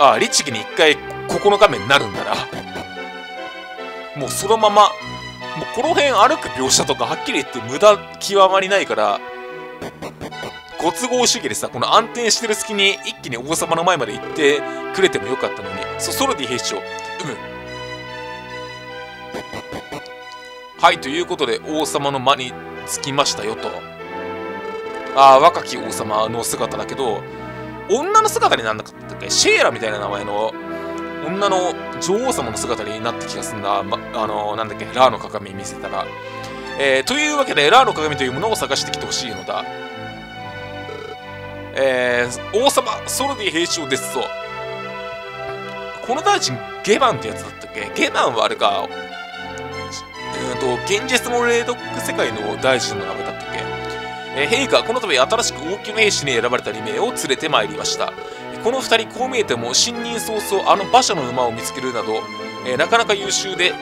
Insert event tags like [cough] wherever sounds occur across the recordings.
ああ、律儀に一回9日目になるんだな。もうそのまま、もうこの辺歩く描写とかはっきり言って無駄極まりないから、ご都合主義でさ、この安定してる隙に一気に王様の前まで行ってくれてもよかったのに、そ、ソルディ兵長、うむ。はい、ということで王様の間に着きましたよと。ああ、若き王様の姿だけど、女の姿になんなかったっけ？シェーラみたいな名前の女の女王様の姿になった気がすんな、ま、あのなんだっけ？ラーの鏡見せたら、えー、というわけでラーの鏡というものを探してきてほしいのだ。えー、王様ソルディ兵長ですとこの大臣ゲバンってやつだったっけ？ゲバンはあれか。うんと現実のレイドック世界の大臣の名前だったっえー、陛下この度新しく王宮の兵士に選ばれた2名を連れてまいりました。この2人こう見えても新任早々あの馬車の馬を見つけるなど、えー、なかなか優秀で、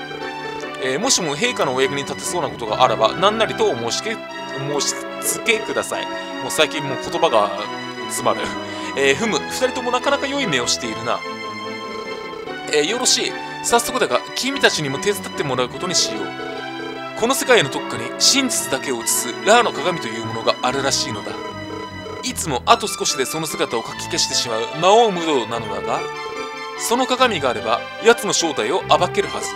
えー、もしも陛下のお役に立てそうなことがあらば何なりと申し申し付けください。もう最近もう言葉が詰まる、えー、ふむ2人ともなかなか良い目をしているな、えよろしい。早速だが君たちにも手伝ってもらうことにしよう。この世界のどっかに真実だけを映すラーの鏡というものがあるらしいのだ。いつもあと少しでその姿をかき消してしまう魔王無道なのだがその鏡があれば奴の正体を暴けるはず。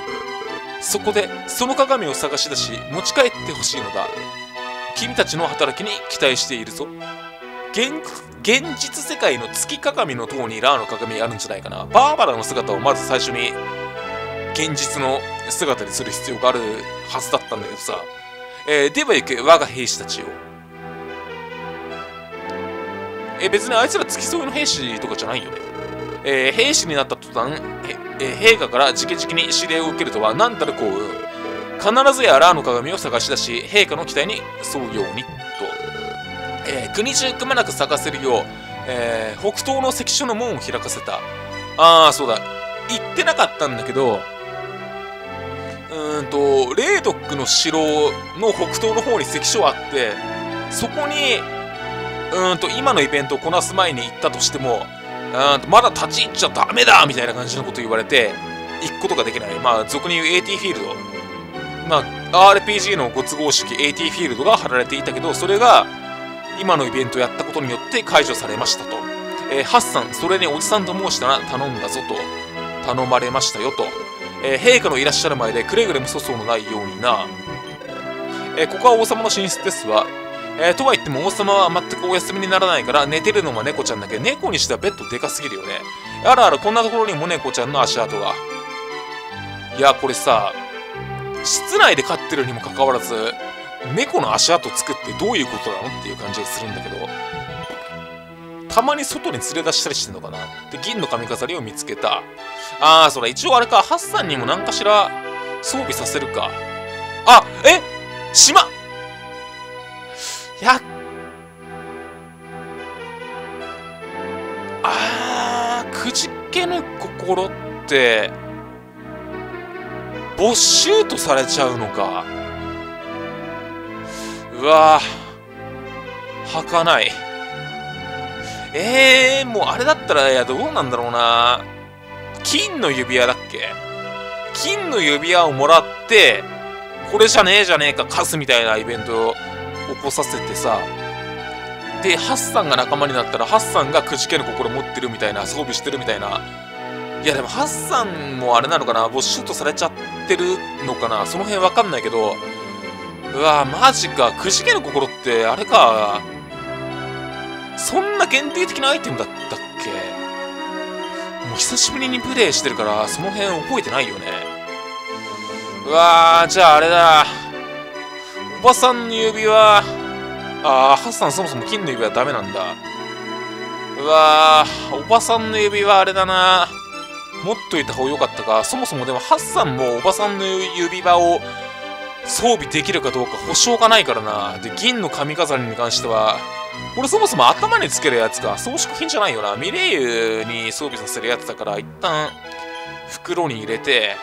そこでその鏡を探し出し持ち帰ってほしいのだ。君たちの働きに期待しているぞ。現現実世界の月鏡の塔にラーの鏡あるんじゃないかな。バーバラの姿をまず最初に現実の姿にする必要があるはずだったんだけどさ、えー、では行け我が兵士たちよえ、別にあいつら付き添いの兵士とかじゃないよね。えー、兵士になった途端、えー、陛下から直々に指令を受けるとは何たる幸運必ずやラーの鏡を探し出し陛下の期待に沿うようにと、えー、国中くまなく探せるよう、えー、北東の関所の門を開かせた。ああそうだ。言ってなかったんだけどんと、レードックの城の北東の方に関所あって、そこに、うんと、今のイベントをこなす前に行ったとしても、うんと、まだ立ち入っちゃダメだみたいな感じのこと言われて、行くことができない。まあ、俗に言う AT フィールド。まあ、RPG のご都合式 AT フィールドが貼られていたけど、それが、今のイベントをやったことによって解除されましたと。えー、ハッサン、それにおじさんと申したら頼んだぞと。頼まれましたよと。えー、陛下のいらっしゃる前でくれぐれも粗相のないようにな。えー、ここは王様の寝室ですわ。えー、とは言っても王様は全くお休みにならないから寝てるのは猫ちゃんだけ猫にしてはベッドでかすぎるよね。あらあら、こんなところにも猫ちゃんの足跡が。いや、これさ、室内で飼ってるにもかかわらず、猫の足跡作ってどういうことなのっていう感じがするんだけど、たまに外に連れ出したりしてんのかなで、銀の髪飾りを見つけた。あー、それ一応あれか、ハッサンにも何かしら装備させるか。あ、え？島やあー、くじけぬ心って、没収とされちゃうのか。うわぁ、はかない。えー、もうあれだったら、いや、どうなんだろうな。金の指輪だっけ？金の指輪をもらって、これじゃねえじゃねえか、カスみたいなイベントを起こさせてさ、で、ハッサンが仲間になったら、ハッサンがくじける心持ってるみたいな、装備してるみたいな。いや、でもハッサンもあれなのかな、没収とされちゃってるのかな、その辺わかんないけど、うわマジか、くじける心って、あれか、そんな限定的なアイテムだったっけ？もう久しぶりにプレイしてるから、その辺覚えてないよね。うわー、じゃああれだ。おばさんの指輪、あー、ハッサンそもそも金の指輪ダメなんだ。うわー、おばさんの指輪あれだな。持っといた方が良かったか。そもそもでもハッサンもおばさんの指輪を装備できるかどうか保証がないからな。で、銀の髪飾りに関しては、これそもそも頭につけるやつか。装飾品じゃないよな。ミレイユに装備させるやつだから、一旦袋に入れて、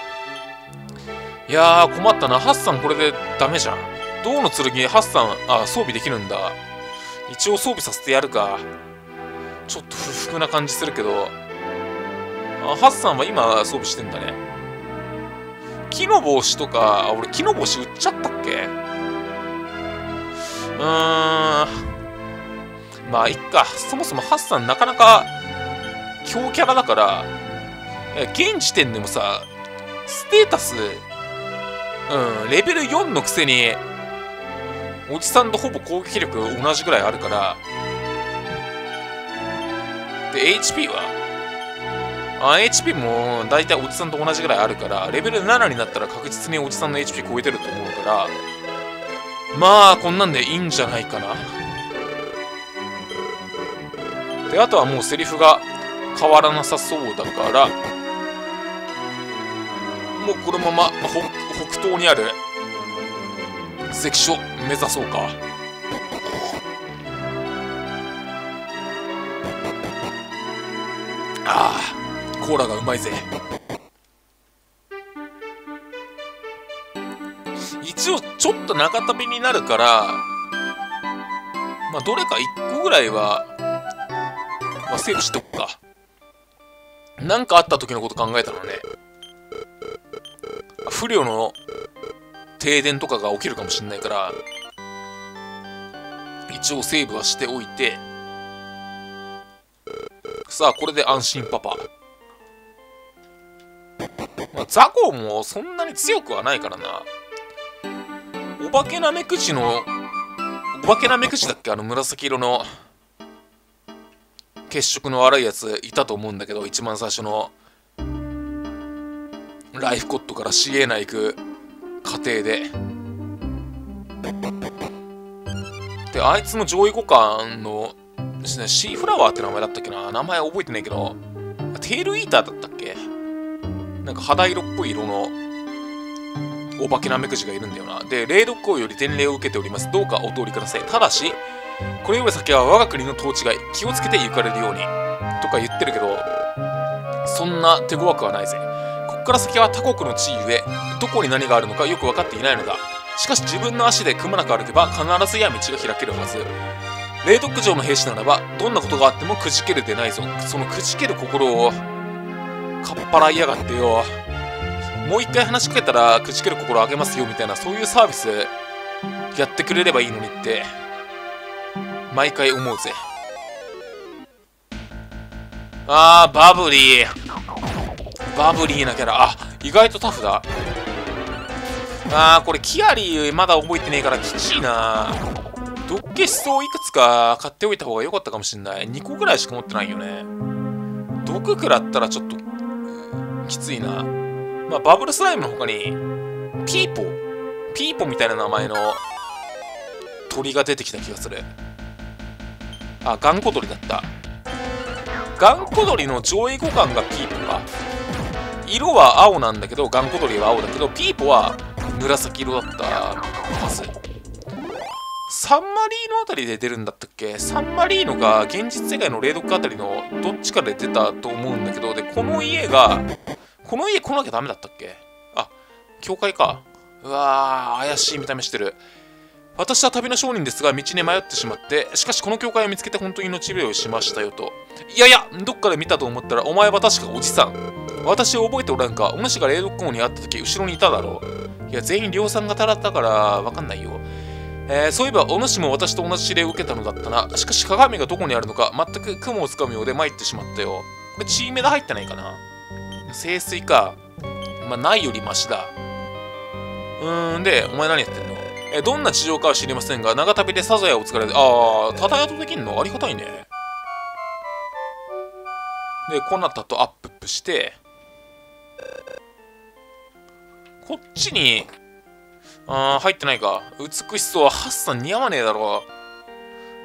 いやー困ったな。ハッサンこれでダメじゃん。銅の剣、ハッサン、あ、装備できるんだ。一応装備させてやるか。ちょっと不服な感じするけど。あハッサンは今装備してんだね木の帽子とか俺木の帽子売っちゃったっけ？うーんまあいっか。そもそもハッサンなかなか強キャラだから現時点でもさステータスうんレベル4のくせにおじさんとほぼ攻撃力同じぐらいあるからで HP はあ HP も大体おじさんと同じぐらいあるからレベル7になったら確実におじさんの HP 超えてると思うからまあこんなんでいいんじゃないかな。であとはもうセリフが変わらなさそうだからもうこのまま北北東にある関所目指そうか。ああコーラがうまいぜ。一応ちょっと長旅になるからまあどれか1個ぐらいは、まあ、セーブしとくか何かあった時のこと考えたのね不慮の停電とかが起きるかもしれないから一応セーブはしておいてさあこれで安心パパ、まあ、ザコもそんなに強くはないからな。お化けなめくじのお化けなめくじだっけ？あの紫色の。血色の悪いやついたと思うんだけど一番最初のライフコットからシエナ行く過程で。であいつの上位互換のですねシーフラワーって名前だったっけな？名前覚えてないけどテールイーターだったっけ？なんか肌色っぽい色のお化けなめくじがいるんだよな。で霊読校より伝令を受けております。どうかお通りください。ただしこれより先は我が国の統治外気をつけて行かれるようにとか言ってるけどそんな手強くはないぜ。こっから先は他国の地位ゆえどこに何があるのかよく分かっていないのだ。しかし自分の足でくまなく歩けば必ずや道が開けるはず。霊読城の兵士ならばどんなことがあってもくじけるでないぞ。そのくじける心をかっぱらいやがってよ。もう一回話しかけたらくじける心をあげますよみたいなそういうサービスやってくれればいいのにって。毎回思うぜ。あーバブリー。バブリーなキャラ。あ意外とタフだ。あーこれキアリーまだ覚えてねえからきちいな。ドッケシソをいくつか買っておいた方が良かったかもしんない。2個ぐらいしか持ってないよね。毒食らったらちょっときついな。まあバブルスライムの他にピーポピーポみたいな名前の鳥が出てきた気がする。あガンコ鳥だった。ガンコ鳥の上位互換がピーポか。色は青なんだけどガンコ鳥は青だけどピーポは紫色だったはず。サンマリーノあたりで出るんだったっけ？サンマリーノが現実世界の霊読あたりのどっちかで出たと思うんだけどでこの家がこの家来なきゃダメだったっけ？あ教会か。うわー怪しい見た目してる。私は旅の商人ですが道に迷ってしまってしかしこの教会を見つけて本当に命拾いをしましたよと。いやいやどっかで見たと思ったらお前は確かおじさん。私を覚えておらんか。お主が霊読校に会った時後ろにいただろう。いや全員量産型だったからわかんないよ。えー、そういえばお主も私と同じ指令を受けたのだったな。しかし鏡がどこにあるのか全く雲をつかむようで参ってしまったよ。これチーメダ入ってないかな。清水か。まあないよりマシだ。うーんでお前何やってんの？えどんな事情かは知りませんが、長旅でサザエを疲れて、ああ、ただ宿できんの？ありがたいね。で、こなたとアップップして、こっちに、ああ、入ってないか。美しそう。ハッサン似合わねえだろ。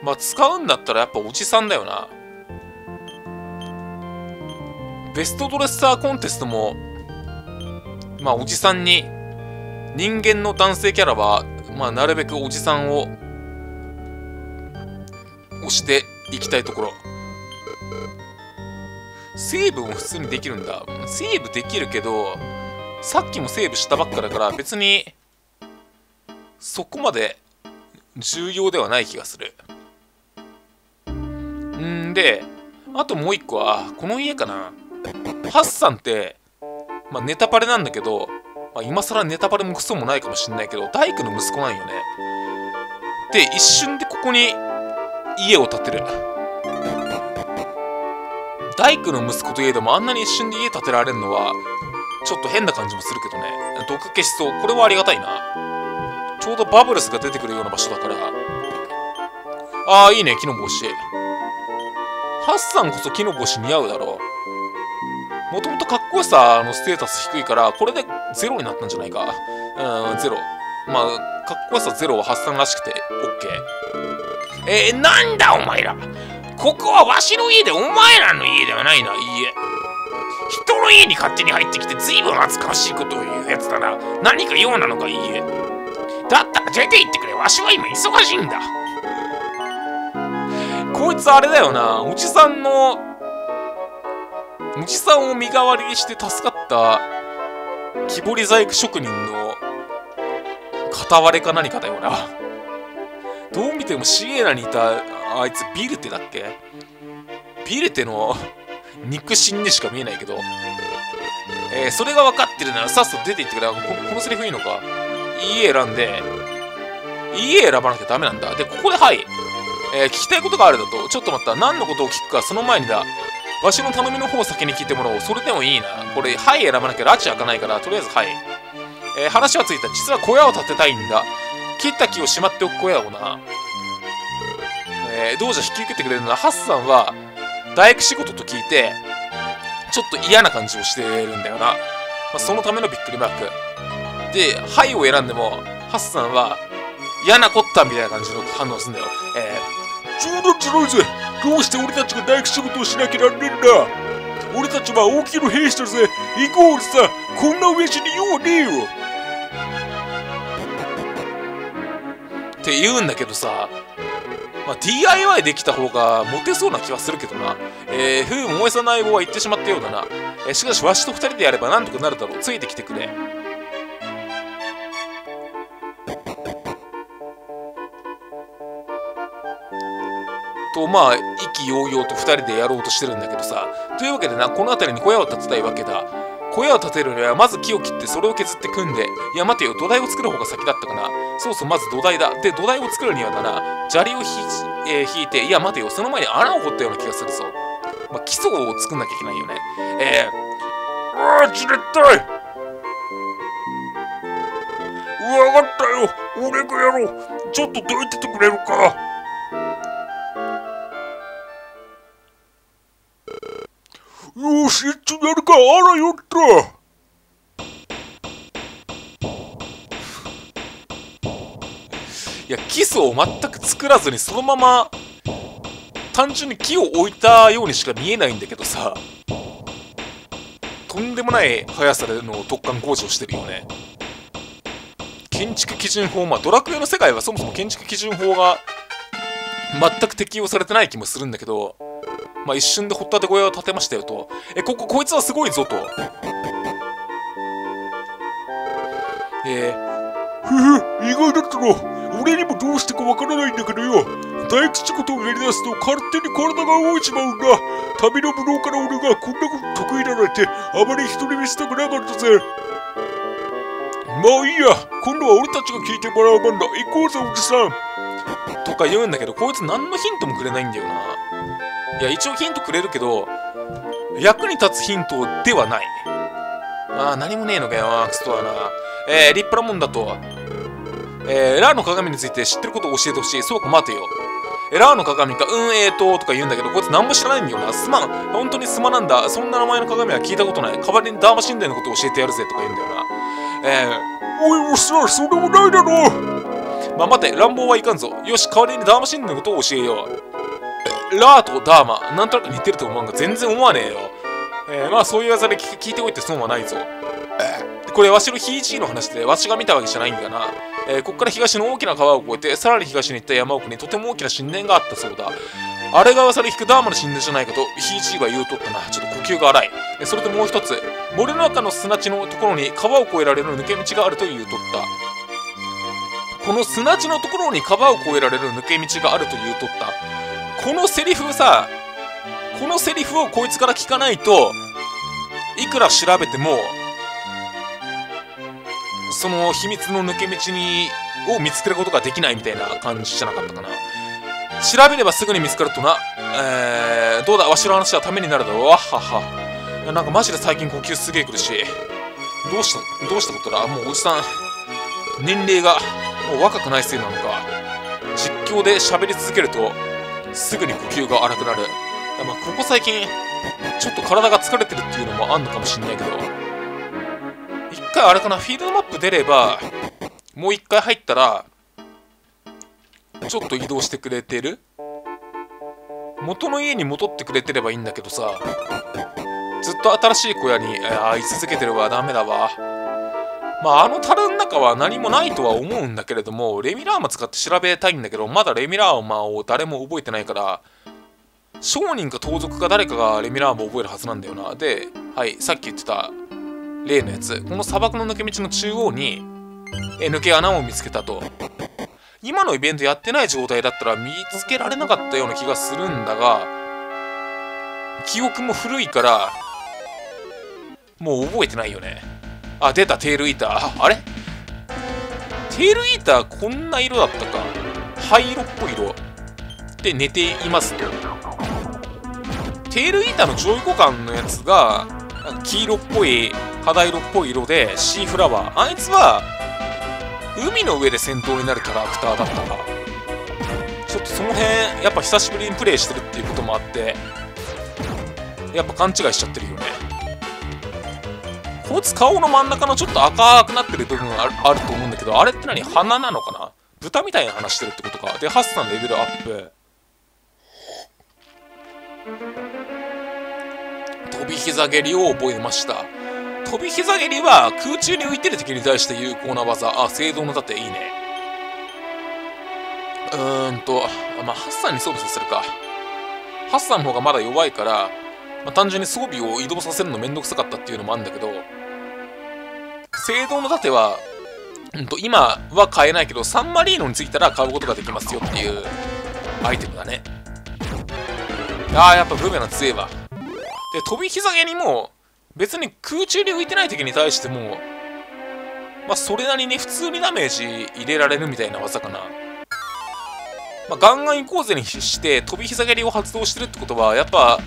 まあ、使うんだったらやっぱおじさんだよな。ベストドレッサーコンテストも、まあ、おじさんに、人間の男性キャラは、まあ、なるべくおじさんを押していきたいところ。セーブも普通にできるんだ。セーブできるけど、さっきもセーブしたばっかだから別にそこまで重要ではない気がする。んで、あともう一個は、この家かな。ハッサンって、まあ、ネタバレなんだけど、まあ、今更ネタバレもクソもないかもしんないけど大工の息子なんよね。で一瞬でここに家を建てる。大工の息子といえどもあんなに一瞬で家建てられるのはちょっと変な感じもするけどね。毒消しそう。これはありがたいな。ちょうどバブルスが出てくるような場所だから。ああいいね。木の帽子。ハッサンこそ木の帽子似合うだろう。もともとかっこよさのステータス低いからこれでゼロになったんじゃないかうんゼロまあかっこよさゼロはハッサンらしくて OK えー、なんだお前らここはわしの家でお前らの家ではないな、いい。人の家に勝手に入ってきて随分恥ずかしいことを言うやつだな。何か用なのか、いいえ。だったら出て行ってくれ、わしは今忙しいんだ。こいつあれだよな、おじさんの、おじさんを身代わりにして助かった、木彫り細工職人の、片割れか何かだよな。どう見てもシエナにいたあいつビルテだっけ？ビルテの肉親にしか見えないけど、えー、それが分かってるならさっさと出て行ってくれ。ここのセリフいいのか？家選んで。家選ばなきゃダメなんだ。でここではい、えー、聞きたいことがあるだと。ちょっと待った。何のことを聞くかその前にだ。わしの頼みの方を先に聞いてもらおう。それでもいいな。これはい選ばなきゃ拉致開かないからとりあえずはい、えー、話はついた。実は小屋を建てたいんだ。切った木をしまっておく小屋をな。えー、どうじゃ引き受けてくれるのはハッサンは大工仕事と聞いてちょっと嫌な感じをしてるんだよな、まあ、そのためのびっくりマーク。で「はい」を選んでもハッサンは嫌なこったみたいな感じの反応するんだよ。えー、冗談じゃないぜ。どうして俺たちが大工仕事をしなきゃなんねえんだ俺たちは大きいの兵士だぜイコールさこんな上死に用はねえよって言うんだけどさまあ、DIY できた方がモテそうな気はするけどな。えー、ふう、萌えさんの相棒は言ってしまったようだな。えー、しかし、わしと二人でやればなんとかなるだろう。ついてきてくれ。と、まあ、意気揚々と二人でやろうとしてるんだけどさ。というわけでな、この辺りに小屋を建てたいわけだ。小屋を建てるにはまず木を切ってそれを削って組んでいや待てよ土台を作る方が先だったかな。そうそうまず土台だ。で土台を作るにはだな砂利をひ、えー、引いていや待てよ。その前に穴を掘ったような気がするぞ。まあ基礎を作んなきゃいけないよね。えー、ああじれったいわかったよ。俺がやろう。ちょっとどいててくれるからよった。いや、基礎を全く作らずにそのまま、単純に木を置いたようにしか見えないんだけどさ、とんでもない速さでの突貫工事をしてるよね。建築基準法、まあドラクエの世界はそもそも建築基準法が全く適用されてない気もするんだけど、まあ一瞬で掘ったて小屋を建てましたよと。え、ここ、こいつはすごいぞと。えー、ふふ、意外だったな。俺にもどうしてかわからないんだけどよ。大工仕事をやりだすと勝手に体が動いちまうんだ。旅の武道から俺がこんなこと得意だなんてあまり人に見せたくなかったぜ。まあいいや、今度は俺たちが聞いてもらう番だ。行こうぜ、おじさん。とか言うんだけど、こいつ何のヒントもくれないんだよな。いや、一応ヒントくれるけど、役に立つヒントではない。ああ、何もねえのかよ、クストはな。えー、立派なもんだと。えー、ラーの鏡について知ってることを教えてほしい。そうか、待てよ。え、ラーの鏡か、うん、えーと、とか言うんだけど、こいつ何も知らないんだよな。すまん。本当にすまなんだ。そんな名前の鏡は聞いたことない。代わりにダーマ神殿のことを教えてやるぜ、とか言うんだよな。えー、おい、おっさん、それもないだろまあ、待て、乱暴はいかんぞ。よし、代わりにダーマ神殿のことを教えよう。ラーとダーマ、なんとなく似てると思うが全然思わねえよ。えー、まあそういう技で聞いておいて損はないぞ。これわしのひいじいの話でわしが見たわけじゃないんだな。えー、こっから東の大きな川を越えてさらに東に行った山奥にとても大きな神殿があったそうだ。あれが噂で引くダーマの神殿じゃないかとひいじいは言うとったな。ちょっと呼吸が荒い。えそれともう一つ、森の中の砂地のところに川を越えられる抜け道があると言うとった。この砂地のところに川を越えられる抜け道があると言うとった。このセリフさ、このセリフをこいつから聞かないと、いくら調べてもその秘密の抜け道にを見つけることができないみたいな感じじゃなかったかな。調べればすぐに見つかるとな、えー、どうだ？わしの話はためになるだろう？わっはは。なんかマジで最近呼吸すげえ苦し。いどうしたどうしたことだ？もうおじさん年齢がもう若くないせいなのか。実況で喋り続けるとすぐに呼吸が荒くなる。まあここ最近ちょっと体が疲れてるっていうのもあんのかもしんないけど。一回あれかなフィールドマップ出ればもう一回入ったらちょっと移動してくれてる。元の家に戻ってくれてればいいんだけどさずっと新しい小屋にあ居続けてるわダメだわ。まああの樽の中は何もないとは思うんだけれどもレミラーマ使って調べたいんだけどまだレミラーマを誰も覚えてないから商人か盗賊か誰かがレミラーマを覚えるはずなんだよな。ではいさっき言ってた例のやつ。この砂漠の抜け道の中央にえ抜け穴を見つけたと。今のイベントやってない状態だったら見つけられなかったような気がするんだが記憶も古いからもう覚えてないよね。あ出たテールイーター。あれ？テールイーターこんな色だったか。灰色っぽい色。で寝ていますと。テールイーターの上位互換のやつが黄色っぽい肌色っぽい色でシーフラワー。あいつは海の上で戦闘になるキャラクターだったか。ちょっとその辺やっぱ久しぶりにプレイしてるっていうこともあってやっぱ勘違いしちゃってるよね。こいつ顔の真ん中のちょっと赤くなってる部分あるあると思うんだけどあれって何鼻なのかな？豚みたいな話してるってことか。でハッサンレベルアップ。飛び膝蹴りを覚えました。飛び膝蹴りは空中に浮いてる敵に対して有効な技。あ聖堂の盾いいね。うーんとまあハッサンに装備させるか。ハッサンの方がまだ弱いから、まあ、単純に装備を移動させるのめんどくさかったっていうのもあるんだけど聖堂の盾は、うん、と今は買えないけどサンマリーノについたら買うことができますよっていうアイテムだね。ああやっぱブーメラン強いわで飛び膝蹴りも別に空中に浮いてない敵に対してもまあそれなりに普通にダメージ入れられるみたいな技かな。まあ、ガンガン行こうぜにして飛び膝蹴りを発動してるってことはやっぱ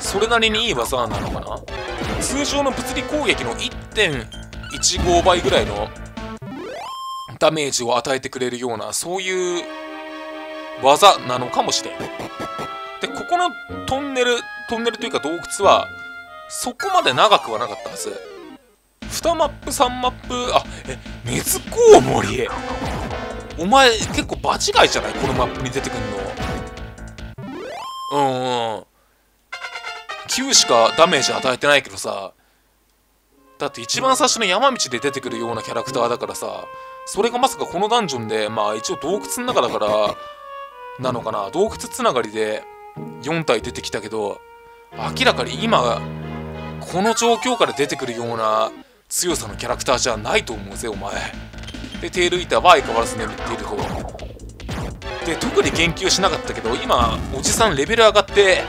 それなりにいい技なのかな？通常の物理攻撃の1.15倍ぐらいのダメージを与えてくれるようなそういう技なのかもしれん。でここのトンネルトンネルというか洞窟はそこまで長くはなかったはず。2マップ3マップあえ熱コウモリ？お前結構場違いじゃない？このマップに出てくんの。うんうん。9しかダメージ与えてないけどさ。だって一番最初の山道で出てくるようなキャラクターだからさ。それがまさかこのダンジョンでまあ一応洞窟の中だからなのかな。洞窟つながりで4体出てきたけど明らかに今この状況から出てくるような強さのキャラクターじゃないと思うぜお前。でテールイーターは相変わらず眠っているとで特に言及しなかったけど今おじさんレベル上がって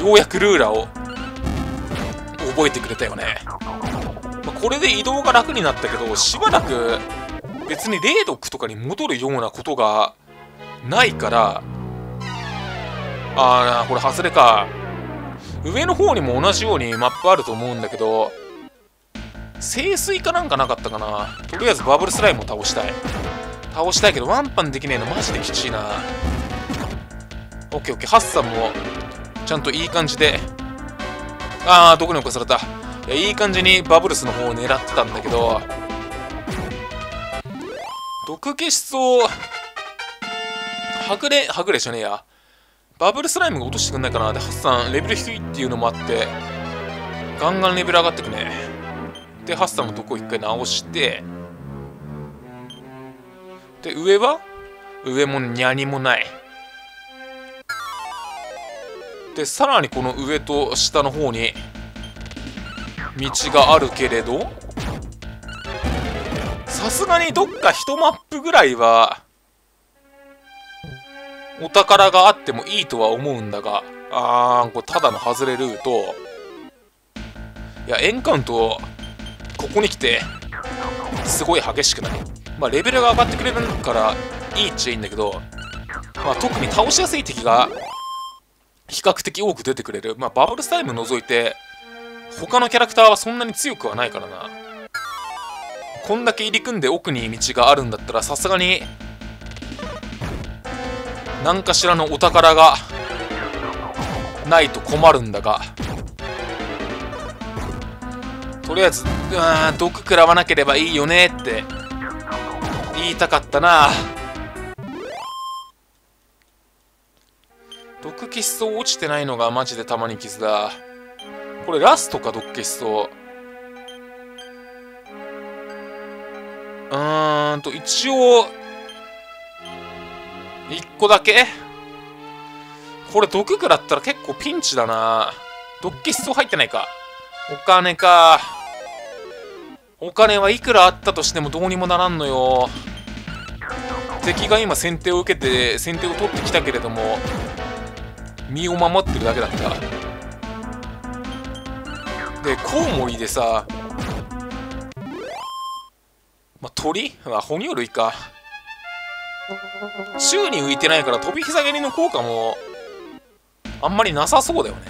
ようやくルーラーを覚えてくれたよね、まあ、これで移動が楽になったけどしばらく別に霊読とかに戻るようなことがないからああこれ外れか。上の方にも同じようにマップあると思うんだけど清水かなんかなかったかな。とりあえずバブルスライムを倒したい。倒したいけどワンパンできねえのマジできちいな。オッケーオッケー。ハッサンもちゃんといい感じでああどこに置かされた。いやいい感じにバブルスの方を狙ってたんだけど毒消し層はぐれはぐれじゃねえや。バブルスライムが落としてくんないかな。でハッサンレベル低いっていうのもあってガンガンレベル上がってくね。でハッサンもどこ一回直してで上は？上もにゃにもない。でさらにこの上と下の方に道があるけれどさすがにどっか一マップぐらいはお宝があってもいいとは思うんだがあーこれただの外れルート。いやエンカウントここに来てすごい激しくない？まあレベルが上がってくれるからいいっちゃいいんだけど、まあ、特に倒しやすい敵が比較的多く出てくれる。まあバブルスタイム除いて他のキャラクターはそんなに強くはないからな。こんだけ入り組んで奥に道があるんだったらさすがに何かしらのお宝がないと困るんだが。とりあえずうん毒食らわなければいいよねって言いたかったな。毒消しそう落ちてないのがマジでたまに傷だ。これラストか毒消しそううーんと一応1個だけ。これ毒食らったら結構ピンチだな。毒消しそう入ってないか。お金か。お金はいくらあったとしてもどうにもならんのよ。敵が今先手を受けて先手を取ってきたけれども。身を守ってるだけだった。でコウモリでさまあ、鳥？は哺乳類か。宙に浮いてないから飛び膝蹴りの効果もあんまりなさそうだよね。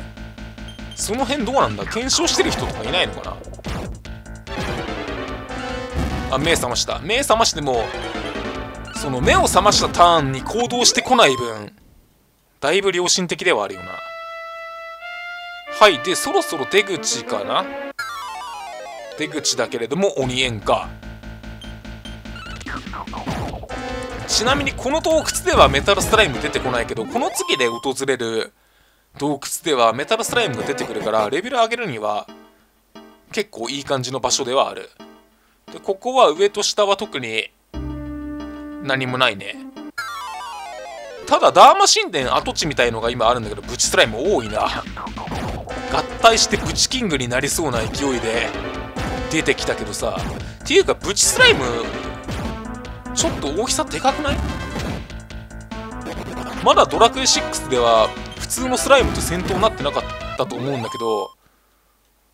その辺どうなんだ？検証してる人とかいないのかな？あ目覚ました。目覚ましてもその目を覚ましたターンに行動してこない分だいぶ良心的ではあるよな。はいでそろそろ出口かな。出口だけれども鬼縁かちなみにこの洞窟ではメタルスライム出てこないけどこの次で訪れる洞窟ではメタルスライムが出てくるからレベル上げるには結構いい感じの場所ではある。でここは上と下は特に何もないね。ただダーマ神殿跡地みたいのが今あるんだけどブチスライム多いな。合体してブチキングになりそうな勢いで出てきたけどさ。っていうかブチスライムちょっと大きさでかくない？まだドラクエ6では普通のスライムと戦闘になってなかったと思うんだけど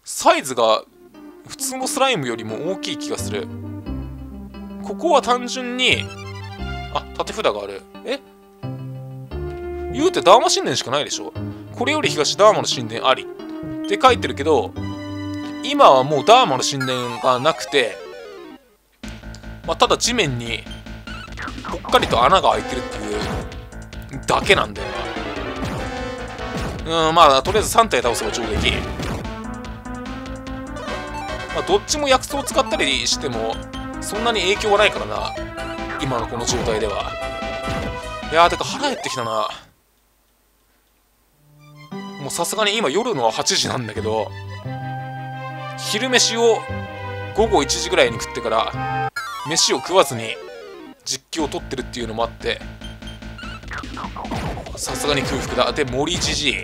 サイズが普通のスライムよりも大きい気がする。ここは単純にあ縦札がある。え？言うてダーマ神殿しかないでしょ？これより東ダーマの神殿あり。って書いてるけど今はもうダーマの神殿がなくてまあ、ただ地面にぽっかりと穴が開いてるっていうだけなんだよ。なうんまあとりあえず3体倒せば上出来まあどっちも薬草を使ったりしてもそんなに影響はないからな。今のこの状態では。いやーてか腹減ってきたな。もうさすがに今夜の8時なんだけど昼飯を午後1時ぐらいに食ってから飯を食わずに実況を撮ってるっていうのもあってさすがに空腹だ。で森じじい。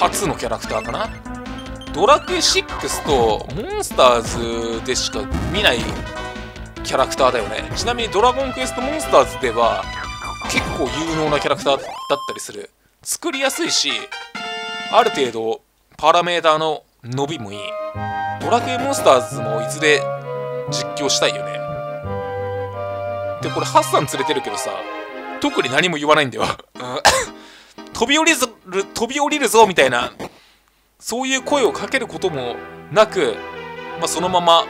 初のキャラクターかな。ドラクエ6とモンスターズでしか見ないキャラクターだよね。ちなみにドラゴンクエストモンスターズでは結構有能なキャラクターだったりする。作りやすいしある程度パラメーターの伸びもいい。ドラクエモンスターズもいずれ実況したいよね。でこれハッサン連れてるけどさ特に何も言わないんだよ。飛び降りる飛び降りるぞみたいなそういう声をかけることもなく、まあ、そのまま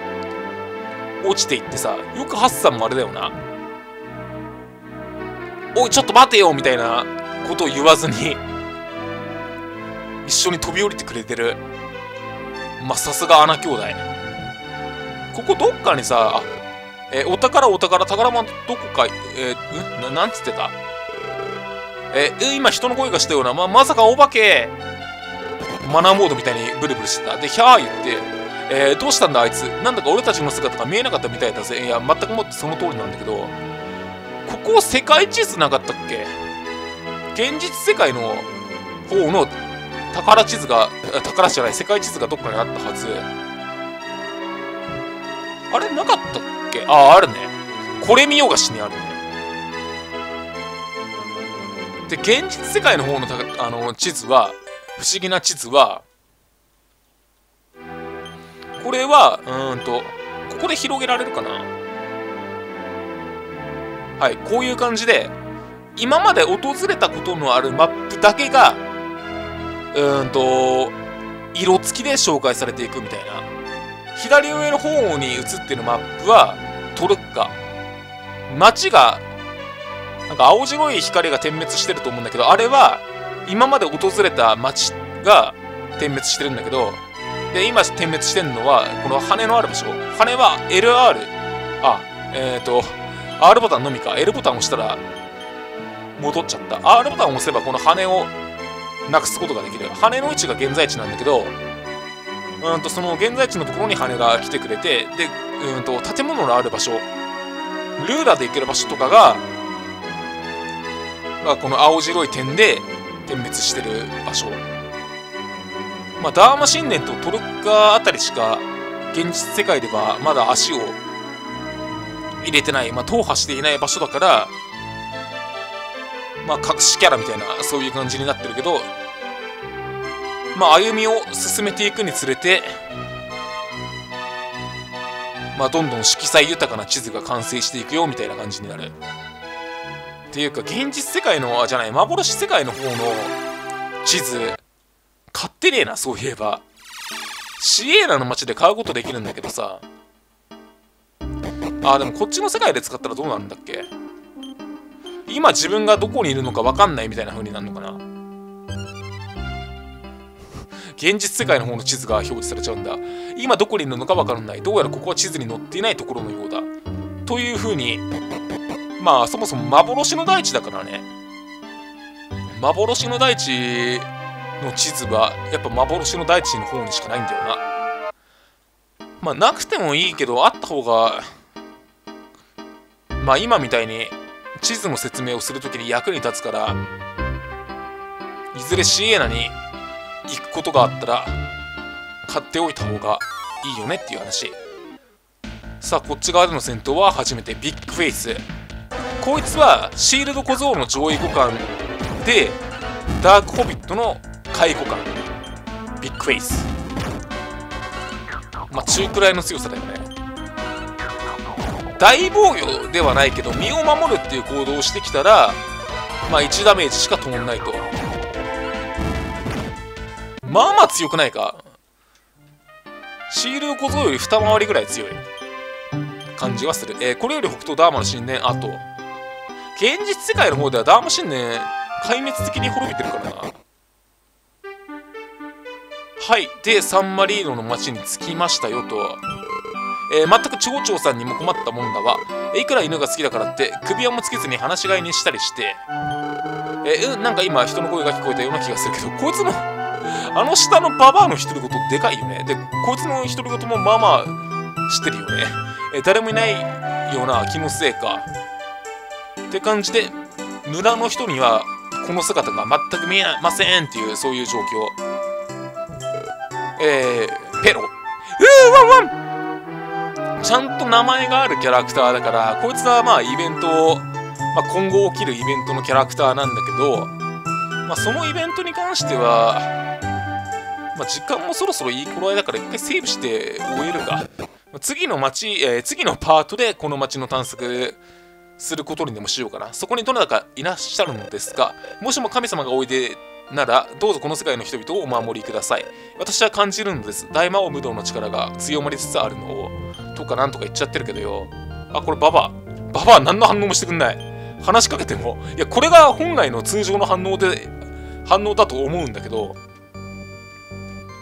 落ちていってさよくハッサンもあれだよな。おいちょっと待てよみたいなことを言わずに一緒に飛び降りてくれてるまさすが穴兄弟。ここどっかにさえお宝お宝宝物どこかえー、ななんつってた？え今人の声がしたようなままさかお化けマナーモードみたいにブルブルしてた。でヒャー言ってえー、どうしたんだあいつ。なんだか俺たちの姿が見えなかったみたいだぜ。いや全くもってその通りなんだけどここ世界地図なかったっけ？現実世界の方の宝地図が宝じゃない世界地図がどっかにあったはず。あれなかったっけ？あああるね。これ見よがしにあるね。で現実世界の方のたあの地図は不思議な地図は、これは、うんと、ここで広げられるかな？はい、こういう感じで、今まで訪れたことのあるマップだけが、うーんと、色付きで紹介されていくみたいな。左上の方に映ってるマップは、トルッカ。街が、なんか青白い光が点滅してると思うんだけど、あれは、今まで訪れた街が点滅してるんだけど、で、今点滅してるのは、この羽のある場所。羽は LR。あ、えっ、ー、と、R ボタンのみか。L ボタンを押したら、戻っちゃった。R ボタンを押せば、この羽をなくすことができる。羽の位置が現在地なんだけど、うんと、その現在地のところに羽が来てくれて、で、うんと、建物のある場所、ルーラーで行ける場所とかが、ま、この青白い点で点滅してる場所。まあ、ダーマ神殿とトルッカあたりしか現実世界ではまだ足を入れてない、まあ、踏破していない場所だから、まあ、隠しキャラみたいなそういう感じになってるけど、まあ、歩みを進めていくにつれて、まあ、どんどん色彩豊かな地図が完成していくよみたいな感じになる。っていうか現実世界のあじゃない幻世界の方の地図買ってねえなそういえばシエーナの街で買うことできるんだけどさあでもこっちの世界で使ったらどうなんだっけ？今自分がどこにいるのか分かんないみたいな風になるのかな？現実世界の方の地図が表示されちゃうんだ。今どこにいるのか分からない。どうやらここは地図に載っていないところのようだ。という風にまあそもそも幻の大地だからね。幻の大地の地図はやっぱ幻の大地の方にしかないんだよな。まあなくてもいいけどあった方がまあ今みたいに地図の説明をするときに役に立つからいずれシエナに行くことがあったら買っておいた方がいいよねっていう話。さあこっち側での戦闘は初めてビッグフェイス。こいつはシールド小僧の上位互換でダークホビットの下位互換。ビッグフェイス。まあ中くらいの強さだよね。大防御ではないけど身を守るっていう行動をしてきたらまあ1ダメージしか通んないと。まあまあ強くないか。シールド小僧より二回りぐらい強い。感じはする、えー、これより北東ダーマの神殿あと現実世界の方ではダーマ神殿壊滅的に滅びてるからな。はい。でサンマリーノの町に着きましたよと。えー、全く町長さんにも困ったもんだがいくら犬が好きだからって首輪もつけずに話し飼いにしたりして。えー、なんか今人の声が聞こえたような気がするけどこいつの [laughs] あの下のババアの独り言でかいよね。でこいつの独り言もまあまあ知ってるよね、えー、誰もいないような気のせいか。って感じで村の人にはこの姿が全く見えませんっていうそういう状況。えー、ペロ。うーワンワンちゃんと名前があるキャラクターだからこいつはまあイベントを、まあ、今後起きるイベントのキャラクターなんだけど、まあ、そのイベントに関しては、まあ、時間もそろそろいい頃合いだから一回セーブして終えるか次の街、えー、次のパートでこの街の探索することにでもしようかな。そこにどなたかいらっしゃるのですが、もしも神様がおいでなら、どうぞこの世界の人々をお守りください。私は感じるのです。大魔王武道の力が強まりつつあるのを、とかなんとか言っちゃってるけどよ。あ、これババア。ババア何の反応もしてくんない。話しかけても。いや、これが本来の通常の反応で、反応だと思うんだけど、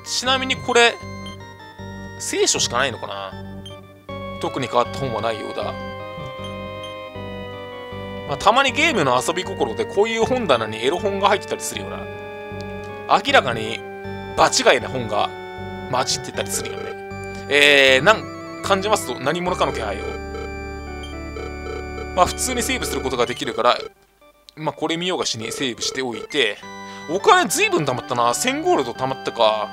ちなみにこれ、聖書しかないのかな？特に変わった本はないようだ。まあ、たまにゲームの遊び心でこういう本棚にエロ本が入ってたりするよな。明らかに場違いな本が混じってたりするよね。えー、なん感じますと何者かの気配を。まあ普通にセーブすることができるから、まあこれ見ようがしにセーブしておいて、お金ずいぶん貯まったな。1000ゴールド貯まったか。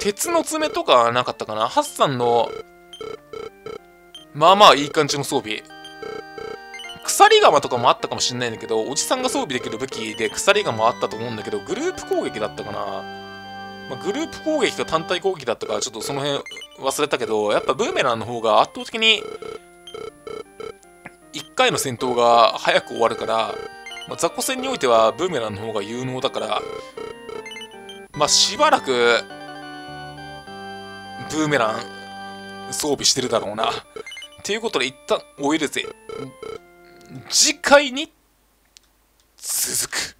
鉄の爪とかなかったかな。ハッサンのまあまあいい感じの装備。鎖釜とかもあったかもしれないんだけど、おじさんが装備できる武器で鎖釜あったと思うんだけど、グループ攻撃だったかな。まあ、グループ攻撃か単体攻撃だったか、ちょっとその辺忘れたけど、やっぱブーメランの方が圧倒的に1回の戦闘が早く終わるから、まあ、雑魚戦においてはブーメランの方が有能だから、まあしばらくブーメラン装備してるだろうな。っていうことで一旦終えるぜ。次回に続く